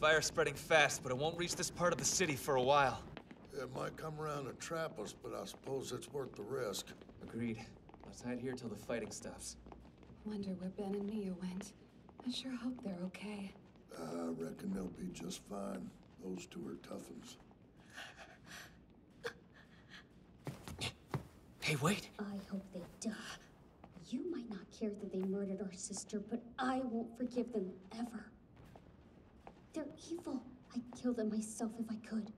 Fire's spreading fast, but it won't reach this part of the city for a while. It might come around and trap us, but I suppose it's worth the risk. Agreed. Let's hide here till the fighting stops. Wonder where Ben and Mia went. I sure hope they're okay. I reckon they'll be just fine. Those two are toughens. Hey, wait. I hope they die. You might not care that they murdered our sister, but I won't forgive them ever. They're evil. I'd kill them myself if I could.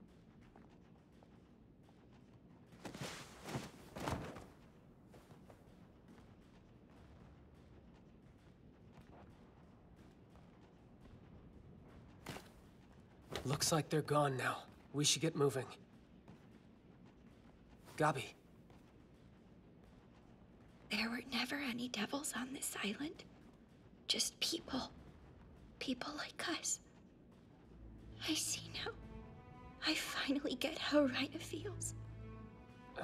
Looks like they're gone now. We should get moving. Gabi. There were never any devils on this island. Just people. People like us. I see now. I finally get how right it feels.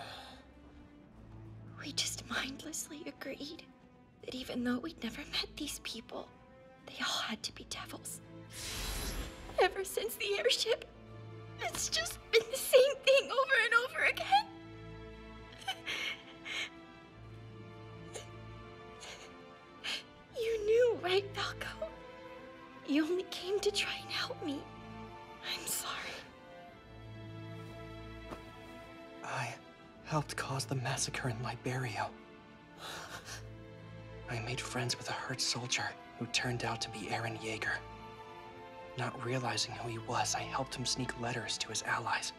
We just mindlessly agreed that even though we'd never met these people, they all had to be devils. Ever since the airship, it's just been the same thing over and over again. You knew, right, Falco? You only came to try and help me. I'm sorry. I helped cause the massacre in Liberio. I made friends with a hurt soldier who turned out to be Eren Yeager. Not realizing who he was, I helped him sneak letters to his allies.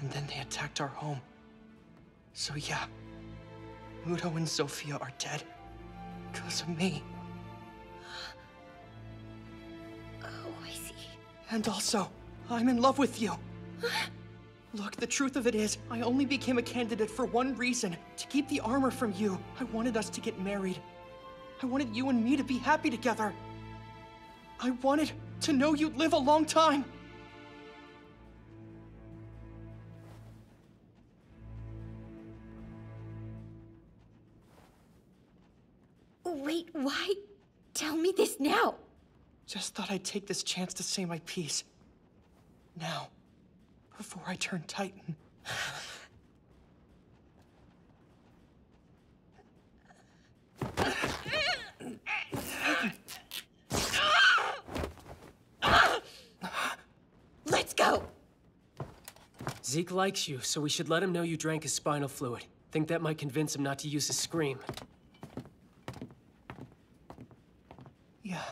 And then they attacked our home. So yeah, Udo and Sophia are dead because of me. Oh, I see. And also, I'm in love with you. Look, the truth of it is, I only became a candidate for one reason to keep the armor from you. I wanted us to get married. I wanted you and me to be happy together. I wanted to know you'd live a long time. Wait, why? Tell me this now. Just thought I'd take this chance to say my piece. Now, before I turn Titan. Let's go! Zeke likes you, so we should let him know you drank his spinal fluid. Think that might convince him not to use his scream. Yeah.